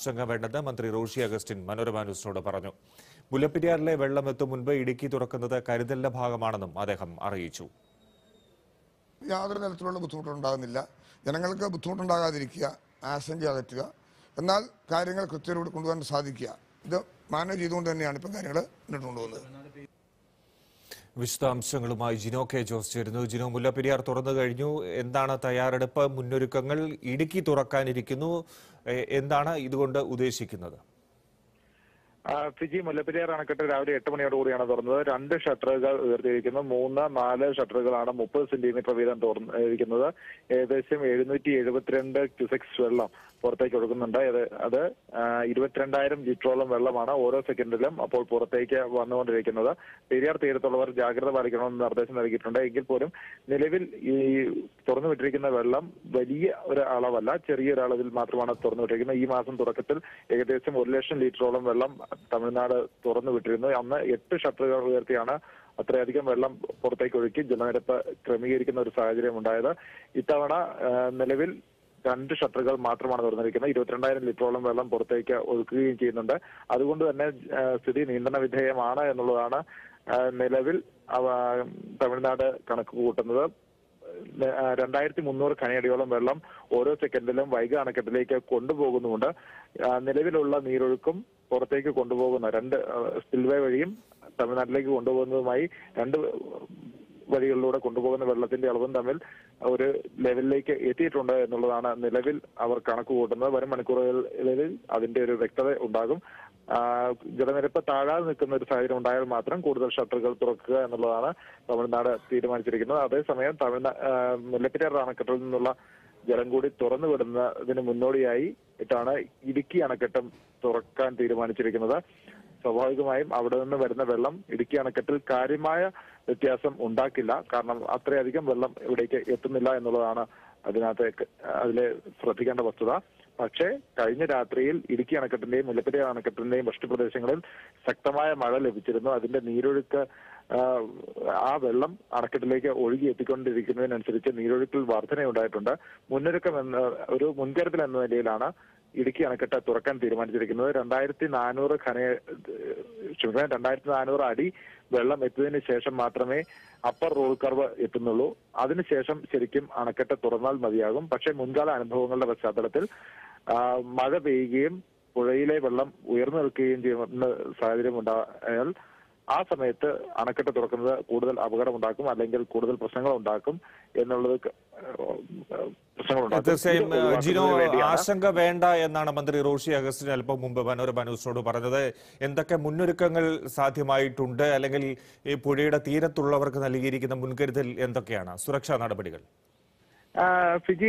ആശങ്ക വേണ്ടെന്ന് മന്ത്രി റോഷി അഗസ്റ്റിൻ മനോരമ ന്യൂസിനോട് പറഞ്ഞു. മുല്ലപ്പെരിയാറിലെ വെള്ളം എത്തും മുൻപ് ഇടുക്കി തുറക്കുന്നത് കരുതലിന്റെ ഭാഗമാണെന്നും അദ്ദേഹം അറിയിച്ചു. യാതൊരു തരത്തിലുള്ള ബുദ്ധിമുട്ടുണ്ടാകുന്നില്ല. ജനങ്ങൾക്ക് ബുദ്ധിമുട്ടുണ്ടാകാതിരിക്കുക ആശങ്ക അകറ്റുക. എന്നാൽ കാര്യങ്ങൾ കൃത്യതയോട് കൊണ്ടുപോകാൻ സാധിക്കുക. ഇത് മാനേജ് ചെയ്തുകൊണ്ട് തന്നെയാണ് ഇപ്പം കാര്യങ്ങൾ മുന്നോട്ട് കൊണ്ടുപോകുന്നത്. വിശദാംശങ്ങളുമായി ജിനോ കെ ജോസ് ചേരുന്നു. ജിനോ മുല്ലപ്പെരിയാർ തുറന്നു കഴിഞ്ഞു. എന്താണ് തയ്യാറെടുപ്പ്? മുന്നൊരുക്കങ്ങൾ ഇടുക്കി തുറക്കാനിരിക്കുന്നു. എന്താണ് ഇതുകൊണ്ട് ഉദ്ദേശിക്കുന്നത്? ഫിജി മുല്ലപ്പെരിയാർ അണക്കെട്ട് രാവിലെ എട്ട് മണിയോടുകൂടിയാണ് തുറന്നത്. രണ്ട് ഷട്ടറുകൾ ഉയർത്തിയിരിക്കുന്നു. മൂന്ന് നാല് ഷട്ടറുകളാണ് മുപ്പത് സെന്റിമീറ്റർ വീതം തുറന്നിരിക്കുന്നത് ഏകദേശം എഴുന്നൂറ്റി എഴുപത്തിരണ്ട് ക്യുസെക്സ് വെള്ളം പുറത്തേക്ക് ഒഴുകുന്നുണ്ട് അത് അത് ഇരുപത്തിരണ്ടായിരം ലിറ്ററോളം വെള്ളമാണ് ഓരോ സെക്കൻഡിലും അപ്പോൾ പുറത്തേക്ക് വന്നുകൊണ്ടിരിക്കുന്നത്. പെരിയാർ തീരത്തുള്ളവർ ജാഗ്രത പാലിക്കണമെന്ന് നിർദ്ദേശം നൽകിയിട്ടുണ്ട്. എങ്കിൽ പോലും നിലവിൽ ഈ തുറന്നു വിട്ടിരിക്കുന്ന വെള്ളം വലിയ ഒരു അളവല്ല ചെറിയൊരു അളവിൽ മാത്രമാണ് തുറന്നു വിട്ടിരിക്കുന്നത് ഈ മാസം തുടക്കത്തിൽ ഏകദേശം ഒരു ലക്ഷം ലിറ്ററോളം വെള്ളം തമിഴ്നാട് തുറന്നു വിട്ടിരുന്നു അന്ന് എട്ട് ഷട്ടറുകൾ ഉയർത്തിയാണ് അത്രയധികം വെള്ളം പുറത്തേക്ക് ഒഴുക്കി ജലനിരപ്പ് ക്രമീകരിക്കുന്ന ഒരു സാഹചര്യം ഉണ്ടായത്. ഇത്തവണ നിലവിൽ രണ്ട് ഷട്ടറുകൾ മാത്രമാണ് തുറന്നിരിക്കുന്നത്. ഇരുപത്തിരണ്ടായിരം ലിറ്ററോളം വെള്ളം പുറത്തേക്ക് ഒഴുക്കുകയും ചെയ്യുന്നുണ്ട്. അതുകൊണ്ട് തന്നെ സ്ഥിതി നിയന്ത്രണ വിധേയമാണ് എന്നുള്ളതാണ് നിലവിൽ തമിഴ്നാട് കണക്ക് കൂട്ടുന്നത്. രണ്ടായിരത്തി മുന്നൂറ് ഖനിയടിയോളം വെള്ളം ഓരോ സെക്കൻഡിലും വൈഗ അണക്കെട്ടിലേക്ക് കൊണ്ടുപോകുന്നുമുണ്ട്. നിലവിലുള്ള നീരൊഴുക്കും പുറത്തേക്ക് കൊണ്ടുപോകുന്ന രണ്ട് സ്പിൽവേ വഴിയും തമിഴ്നാട്ടിലേക്ക് കൊണ്ടുപോകുന്നതുമായി രണ്ട് വഴികളിലൂടെ കൊണ്ടുപോകുന്ന വെള്ളത്തിന്റെ അളവും തമ്മിൽ ഒരു ലെവലിലേക്ക് എത്തിയിട്ടുണ്ട് എന്നുള്ളതാണ് നിലവിൽ അവർ കണക്ക് കൂട്ടുന്നത് വരും മണിക്കൂറുകളിൽ അതിന്റെ ഒരു വ്യക്തത ഉണ്ടാകും. ജലനിരപ്പ് താഴാതെ നിൽക്കുന്ന ഒരു സാഹചര്യം ഉണ്ടായാൽ മാത്രം കൂടുതൽ ഷട്ടറുകൾ തുറക്കുക എന്നുള്ളതാണ് തമിഴ്നാട് തീരുമാനിച്ചിരിക്കുന്നത്. അതേസമയം തമിഴ്നാട് മുല്ലപ്പെരിയാർ അണക്കെട്ടിൽ നിന്നുള്ള ജലം കൂടി തുറന്നു വിടുന്നതിന് മുന്നോടിയായി ഇട്ടാണ് ഇടുക്കി അണക്കെട്ടും തുറക്കാൻ തീരുമാനിച്ചിരിക്കുന്നത്. സ്വാഭാവികമായും അവിടെ നിന്ന് വരുന്ന വെള്ളം ഇടുക്കി അണക്കെട്ടിൽ കാര്യമായ വ്യത്യാസം ഉണ്ടാക്കില്ല. കാരണം അത്രയധികം വെള്ളം ഇവിടേക്ക് എത്തുന്നില്ല എന്നുള്ളതാണ് അതിനകത്ത് അതിലെ ശ്രദ്ധിക്കേണ്ട വസ്തുത. പക്ഷേ കഴിഞ്ഞ രാത്രിയിൽ ഇടുക്കി അണക്കെട്ടിന്റെയും മുല്ലപ്പെരിയാർ അണക്കെട്ടിന്റെയും വൃഷ്ടിപ്രദേശങ്ങളിൽ ശക്തമായ മഴ ലഭിച്ചിരുന്നു. അതിന്റെ നീരൊഴുക്ക് ആ, വെള്ളം അണക്കെട്ടിലേക്ക് ഒഴുകി എത്തിക്കൊണ്ടിരിക്കുന്നതിനനുസരിച്ച് നീരൊഴുക്കിൽ വർധനയുണ്ടായിട്ടുണ്ട്. മുന്നൊരുക്കം എന്ന ഒരു മുൻകരുതൽ എന്ന നിലയിലാണ് ഇടുക്കി അണക്കെട്ട് തുറക്കാൻ തീരുമാനിച്ചിരിക്കുന്നത്. രണ്ടായിരത്തി നാനൂറ് ഖന ക്ഷമിക്കണം രണ്ടായിരത്തി നാനൂറ് അടി വെള്ളം എത്തിയതിന് ശേഷം മാത്രമേ അപ്പർ റോൾ കർവ് എത്തുന്നുള്ളൂ. അതിനുശേഷം ശരിക്കും അണക്കെട്ട് തുറന്നാൽ മതിയാകും. പക്ഷേ മുൻകാല അനുഭവങ്ങളുടെ പശ്ചാത്തലത്തിൽ മഴ പെയ്യുകയും പുഴയിലെ വെള്ളം ഉയർന്നു നിൽക്കുകയും ചെയ്യുന്ന സാഹചര്യം ഉണ്ടായാൽ ആ സമയത്ത് അണക്കെട്ട് തുറക്കുന്നത് കൂടുതൽ അപകടമുണ്ടാക്കും അല്ലെങ്കിൽ കൂടുതൽ പ്രശ്നങ്ങൾ ഉണ്ടാക്കും എന്നുള്ളത് തീർച്ചയായും ജിനോ ആശങ്ക വേണ്ട എന്നാണ് മന്ത്രി റോഷി അഗസ്റ്റിന് അല്പം മുമ്പ് മനോരമ ന്യൂസിനോട് പറഞ്ഞത്. എന്തൊക്കെ മുന്നൊരുക്കങ്ങൾ സാധ്യമായിട്ടുണ്ട്? അല്ലെങ്കിൽ ഈ പുഴയുടെ തീരത്തുള്ളവർക്ക് നൽകിയിരിക്കുന്ന മുൻകരുതൽ എന്തൊക്കെയാണ്? സുരക്ഷാ നടപടികൾ. ഫിജി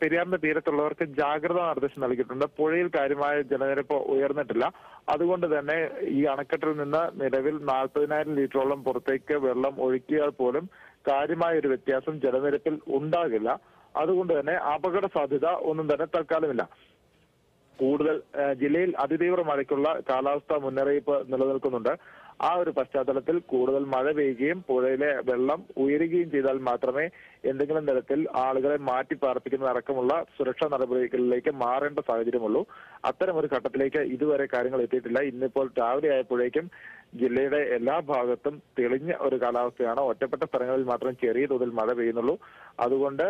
പെരിയാറിന്റെ തീരത്തുള്ളവർക്ക് ജാഗ്രതാ നിർദ്ദേശം നൽകിയിട്ടുണ്ട്. പുഴയിൽ കാര്യമായ ജലനിരപ്പ് ഉയർന്നിട്ടില്ല. അതുകൊണ്ട് തന്നെ ഈ അണക്കെട്ടിൽ നിന്ന് നിലവിൽ നാൽപ്പതിനായിരം ലിറ്ററോളം പുറത്തേക്ക് വെള്ളം ഒഴുക്കിയാൽ പോലും കാര്യമായ ഒരു വ്യത്യാസം ജലനിരപ്പിൽ ഉണ്ടാകില്ല. അതുകൊണ്ട് തന്നെ അപകട സാധ്യത ഒന്നും തന്നെ തൽക്കാലമില്ല. കൂടുതൽ ജില്ലയിൽ അതിതീവ്ര മഴയ്ക്കുള്ള കാലാവസ്ഥാ മുന്നറിയിപ്പ് നിലനിൽക്കുന്നുണ്ട്. ആ ഒരു പശ്ചാത്തലത്തിൽ കൂടുതൽ മഴ പെയ്യുകയും പുഴയിലെ വെള്ളം ഉയരുകയും ചെയ്താൽ മാത്രമേ എന്തെങ്കിലും തരത്തിൽ ആളുകളെ മാറ്റി പാർപ്പിക്കുന്നതടക്കമുള്ള സുരക്ഷാ നടപടികളിലേക്ക് മാറേണ്ട സാഹചര്യമുള്ളൂ. അത്തരം ഒരു ഘട്ടത്തിലേക്ക് ഇതുവരെ കാര്യങ്ങൾ എത്തിയിട്ടില്ല. ഇന്നിപ്പോൾ രാവിലെ ആയപ്പോഴേക്കും ജില്ലയുടെ എല്ലാ ഭാഗത്തും തെളിഞ്ഞ ഒരു കാലാവസ്ഥയാണ്. ഒറ്റപ്പെട്ട സ്ഥലങ്ങളിൽ മാത്രം ചെറിയ തോതിൽ മഴ പെയ്യുന്നുള്ളൂ. അതുകൊണ്ട്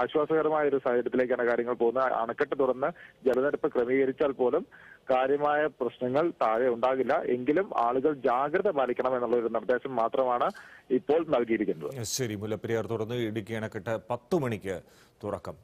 ആശ്വാസകരമായ ഒരു സാഹചര്യത്തിലേക്കാണ് കാര്യങ്ങൾ പോകുന്നത്. അണക്കെട്ട് തുറന്ന് ജലനിരപ്പ് ക്രമീകരിച്ചാൽ പോലും കാര്യമായ പ്രശ്നങ്ങൾ താഴെ ഉണ്ടാകില്ല. എങ്കിലും ആളുകൾ ജാഗ്രത പാലിക്കണം എന്നുള്ള ഒരു നിർദ്ദേശം മാത്രമാണ് ഇപ്പോൾ നൽകിയിരിക്കുന്നത്. ശരി മുല്ലപ്പെരിയാർ തുറന്ന് ഇടുക്കി അണക്കെട്ട് പത്ത് മണിക്ക് തുറക്കം